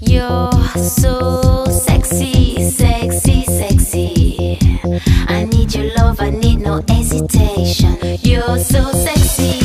You're so sexy, sexy, sexy. I need your love, I need no hesitation. You're so sexy, sex, sex, sexy.